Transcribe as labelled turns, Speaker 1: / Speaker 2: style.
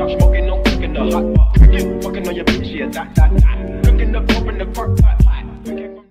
Speaker 1: top, smoking, no cooking the hot. Fucking on your bitch, yeah, that, that, that. Cooking up, open the park pot.